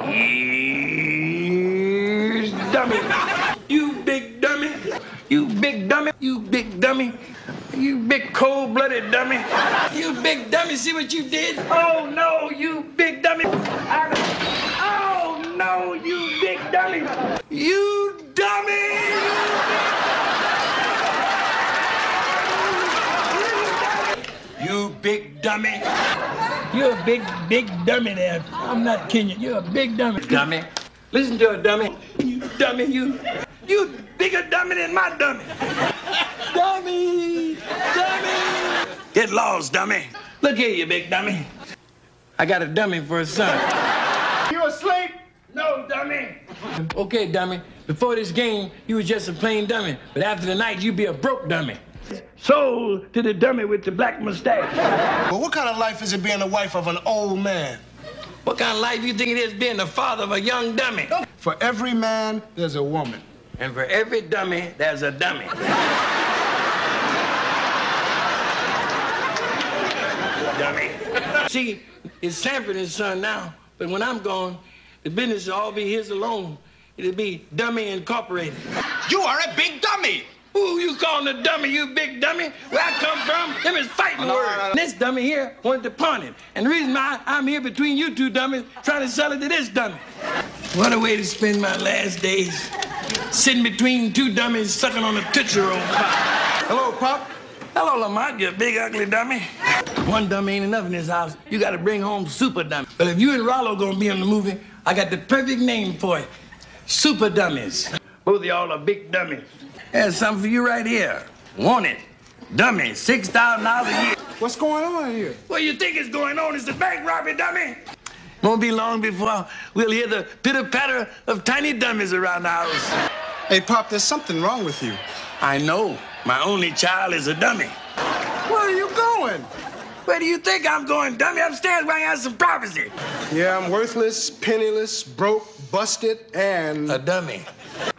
Here's dummy. You big dummy. You big dummy. You big dummy. You big cold-blooded dummy. You big dummy. See what you did? Oh no, you big dummy. Oh no, you big dummy. You dummy. You big dummy. You're a big, big dummy there. I'm not kidding you. You're a big dummy. Dummy. Listen to a dummy. You dummy, you. You bigger dummy than my dummy. dummy. Dummy. Get lost, dummy. Look here, you big dummy. I got a dummy for a son. You asleep? No, dummy. Okay, dummy. Before this game, you was just a plain dummy. But after the night, you be a broke dummy. Sold to the dummy with the black mustache. Well, what kind of life is it being the wife of an old man? What kind of life you think it is being the father of a young dummy? For every man, there's a woman. And for every dummy, there's a dummy. dummy. See, it's Sanford and Son now, but when I'm gone, the business will all be his alone. It'll be Dummy Incorporated. You are a big dummy. Who you calling a dummy, you big dummy? Where I come from, them is fighting No, words. no, no. This dummy here wanted to pawn it. And the reason why I'm here between you two dummies trying to sell it to this dummy. What a way to spend my last days. Sitting between two dummies sucking on a Tootsie Roll pop. Hello, Pop. Hello, Lamont, you big ugly dummy. One dummy ain't enough in this house. You gotta bring home super dummy. But if you and Rollo gonna be in the movie, I got the perfect name for it. Super dummies. Both of y'all are big dummies. There's something for you right here. Want it. Dummy, $6,000 a year. What's going on here? What you think is going on? is the bank robbery, dummy. Won't be long before we'll hear the pitter patter of tiny dummies around the house. Hey, Pop, there's something wrong with you. I know. My only child is a dummy. Where are you going? Where do you think I'm going, dummy? Upstairs where I got some prophecy. Yeah, I'm worthless, penniless, broke, busted, and. A dummy.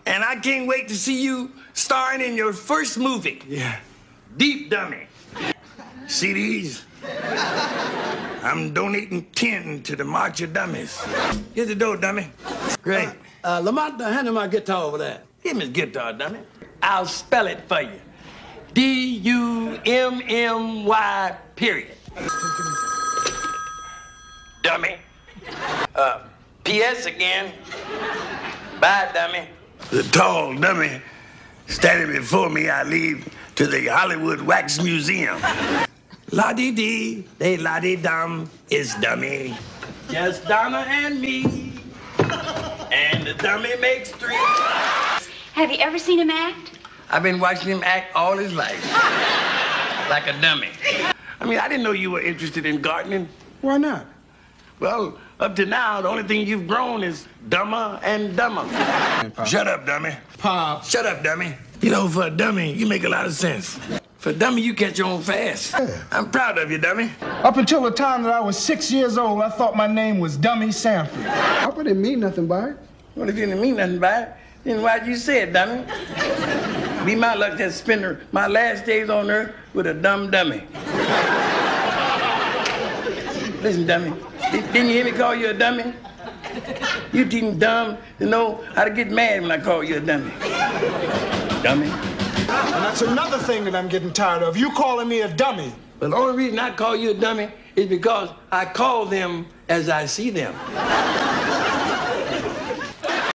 And I can't wait to see you starring in your first movie. yeah. Deep Dummy. See these? I'm donating 10 to the March of Dummies. Here's the dough, dummy. Great. Uh, Lamont, uh, hand him my guitar over there. Give me his guitar, dummy. I'll spell it for you. D U M M Y, period. Dummy. Uh, P.S. again. Bye, dummy. The tall dummy standing before me, I leave to the Hollywood Wax Museum. La dee dee, they la dee dum is dummy. Just Donna and me. And the dummy makes three. Have you ever seen him act? I've been watching him act all his life. like a dummy. I mean, I didn't know you were interested in gardening. Why not? Well, up to now, the only thing you've grown is dumber and dumber. Shut up, dummy. Pop. Shut up, dummy. You know, for a dummy, you make a lot of sense. For a dummy, you catch on fast. I'm proud of you, dummy. Up until the time that I was six years old, I thought my name was Dummy Sanford. I didn't mean nothing by it. Well, if you didn't mean nothing by it, then why'd you say it, dummy? Be my luck to spend my last days on earth with a dumb dummy. Listen, dummy. Di- Didn't you hear me call you a dummy? You too dumb to know how to get mad when I call you a dummy. Dummy. And that's another thing that I'm getting tired of. You calling me a dummy. But the only reason I call you a dummy is because I call them as I see them.